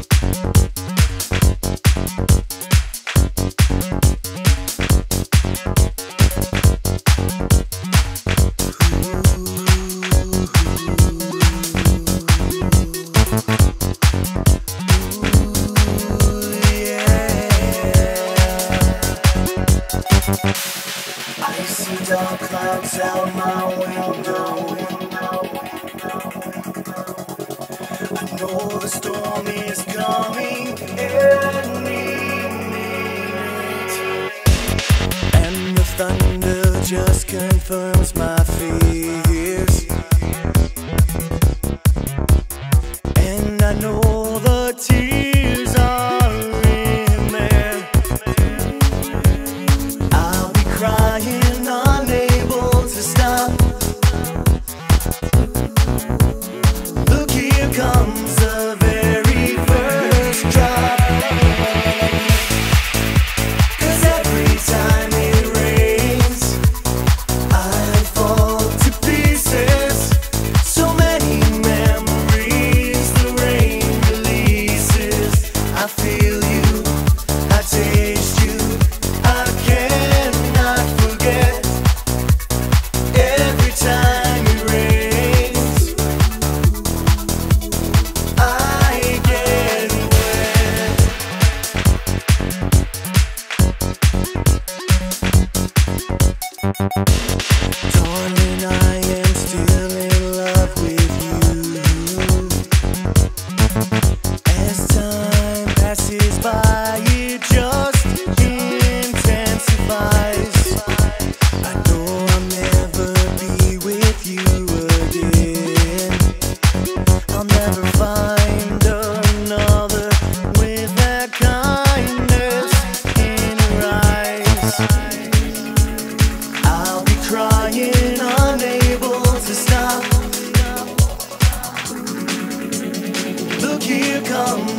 I see dark clouds out my window. know the storm is coming any minute. And the thunder just confirms my fear. passes by